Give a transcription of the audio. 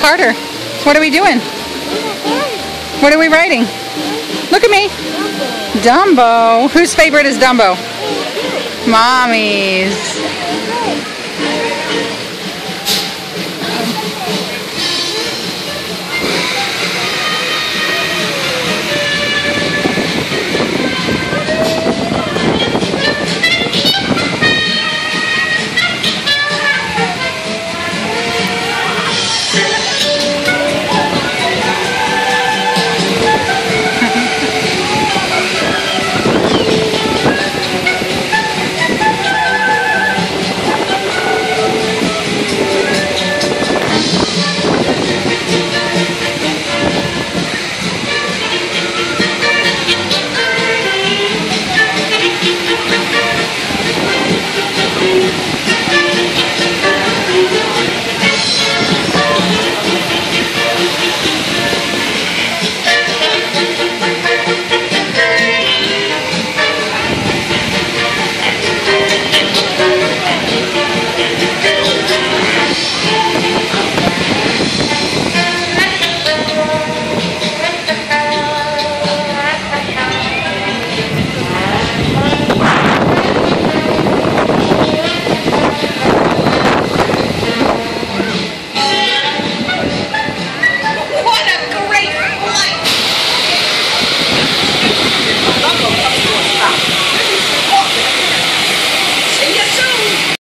Carter, what are we doing? What are we writing? Look at me. Dumbo. Whose favorite is Dumbo? Mommy's.